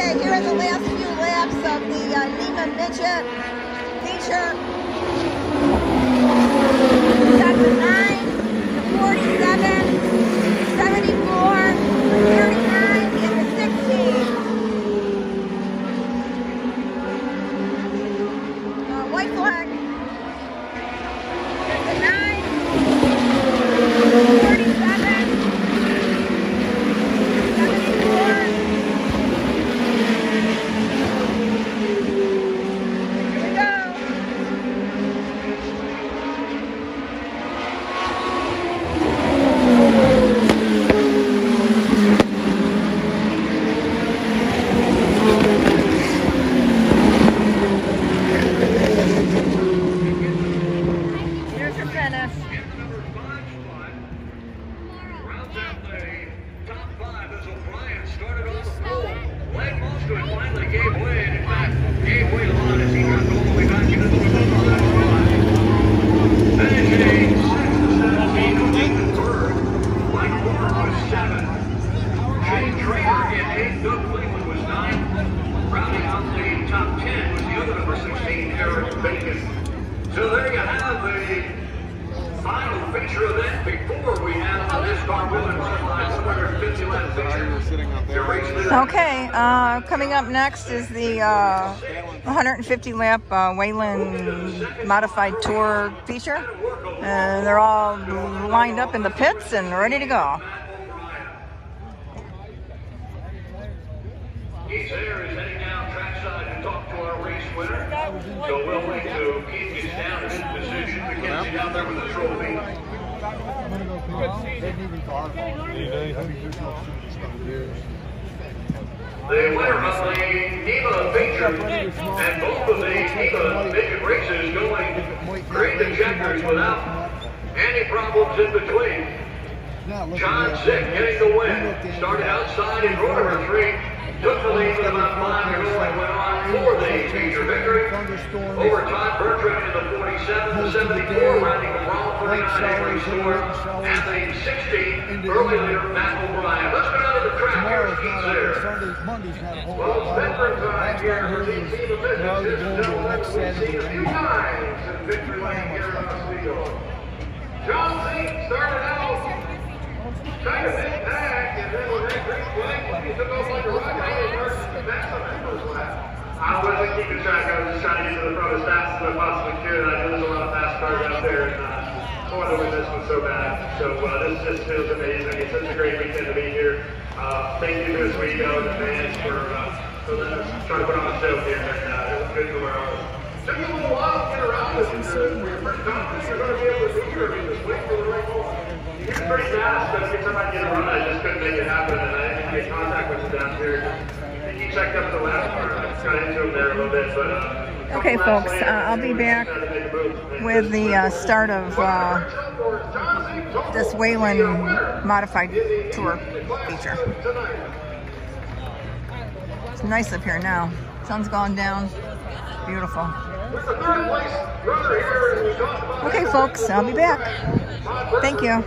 Okay, here are the last few laps of the uh, NEMA Midget feature. Got the 9, the 47, 74, 39, and the 16. Uh, white flag. There's the 9, 37, 74, Here we go. Here's the finish. Number five spot. Rounds out the top five as O'Brien started on the pole. Blake Moscow finally gave way, and in fact, gave way a lot as he dropped all the way back into the middle of the five. Finishing sixth, seventeen, and third. Mike Moore was seven. Shane Trader in eighth. Doug Cleveland was nine. Rounding out the top ten was the other number 16, Eric Bacon. So there you have the final feature event before we have the NASCAR Women's Live 150 lap feature. The race leader- Okay, uh, coming up next is the uh, 150 lap uh, Whelen Modified Tour feature. And they're all lined up in the pits and ready to go. Keith Sayre is heading down trackside to talk to our race winner. So we'll wait till Keith down there with the trophy. The winner of the NEMA feature and both of the NEMA midget races going great to checkers without any problems in between. John Sick getting the win. Started outside in row number three. Took the lead with about five go and went on for the feature victory. Over Todd Bertrand in the 47, the 74 rounding the wrong 39 Avery Storm, and the 16 early leader Matt O'Brien. Let's go down to the track here at Keith Sayre. Well, it's Bedford time here for the team of business. This is the one we've seen a few times in victory lane here on Oswego. John Zink started out trying to big back, and then when that green flag, he took off like a rocket. He was fast on that first lap. I wasn't keeping track. I was just trying to get to the front as fast as I possibly could. I know there's a lot of fast cars out there, and uh, I wanted to win this one so bad. So uh, this just feels amazing. It's such a great weekend to be here. Uh, thank you to Oswego and the fans for, uh, for letting us try to put on a show here, and uh, it was good for was. Took me a little while to get around this. and, uh, We were pretty confident we were going to be able to be here. I mean, just wait for the right moment. He was pretty fast, but every time I get a run, I just couldn't make it happen, and I didn't make contact with him down here. He checked up the last part. I got into him there a little bit, but. Uh, Okay, folks, uh, I'll be back decided to make a move. with the uh, start of uh, this Whelen Modified Tour feature. It's nice up here now. Sun's gone down. Beautiful. With the third place runner here, and we talked about Okay, folks, I'll be back. Thank you.